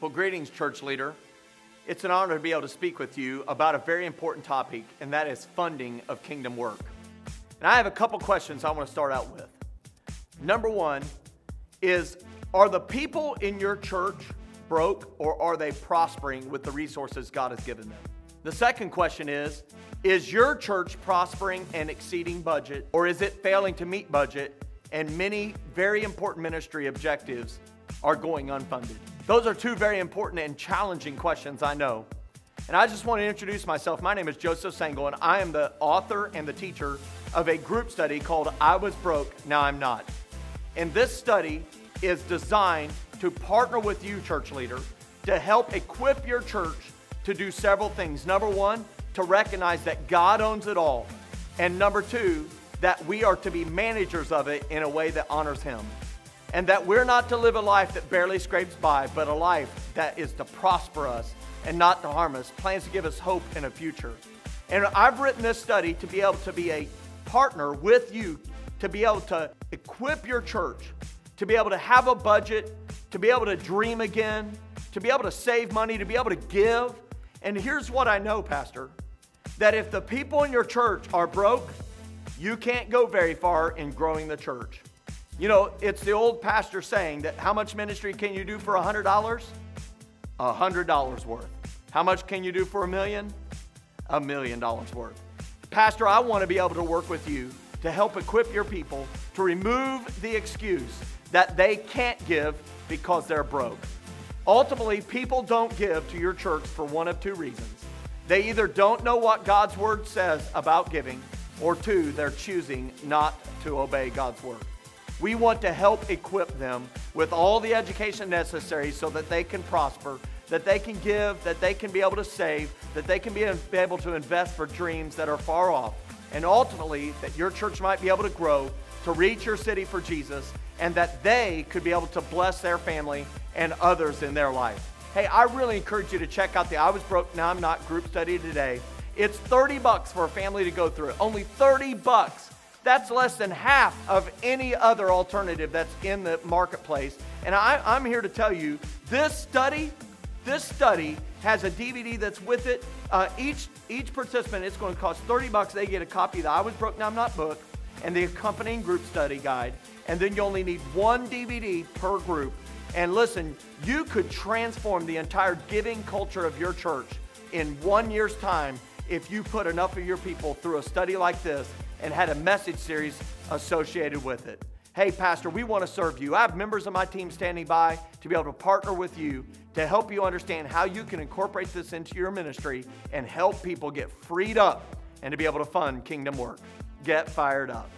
Well, greetings, church leader. It's an honor to be able to speak with you about a very important topic, and that is funding of kingdom work. And I have a couple questions I want to start out with. Number one is Are the people in your church broke, or are they prospering with the resources God has given them? The second question is Is your church prospering and exceeding budget, or is it failing to meet budget? And many very important ministry objectives are going unfunded. Those are two very important and challenging questions, I know. And I just want to introduce myself. My name is Joseph Sangl, and I am the author and the teacher of a group study called I Was Broke, Now I'm Not. And this study is designed to partner with you, church leader, to help equip your church to do several things. Number one, to recognize that God owns it all. And number two, that we are to be managers of it in a way that honors Him. And that we're not to live a life that barely scrapes by, but a life that is to prosper us and not to harm us, plans to give us hope in a future. And I've written this study to be able to be a partner with you, to be able to equip your church, to be able to have a budget, to be able to dream again, to be able to save money, to be able to give. And here's what I know, Pastor that if the people in your church are broke, you can't go very far in growing the church. You know, it's the old pastor saying that how much ministry can you do for a $100? A $100 worth. How much can you do for a million? A million dollars worth. Pastor, I want to be able to work with you to help equip your people to remove the excuse that they can't give because they're broke. Ultimately, people don't give to your church for one of two reasons. They either don't know what God's word says about giving, or two, they're choosing not to obey God's word. We want to help equip them with all the education necessary so that they can prosper, that they can give, that they can be able to save, that they can be able to invest for dreams that are far off, and ultimately that your church might be able to grow to reach your city for Jesus and that they could be able to bless their family and others in their life. Hey, I really encourage you to check out the I Was Broke, Now I'm Not group study today. It's 30 bucks for a family to go through it. Only 30 bucks. That's less than half of any other alternative that's in the marketplace. And I, I'm here to tell you this study, this study has a DVD that's with it. Uh, each, each participant, it's going to cost 30 bucks. They get a copy of the I Was Broke, Now I'm Not book and the accompanying group study guide. And then you only need one DVD per group. And listen, you could transform the entire giving culture of your church in one year's time if you put enough of your people through a study like this and had a message series associated with it. Hey, Pastor, we want to serve you. I have members of my team standing by to be able to partner with you to help you understand how you can incorporate this into your ministry and help people get freed up and to be able to fund kingdom work. Get fired up.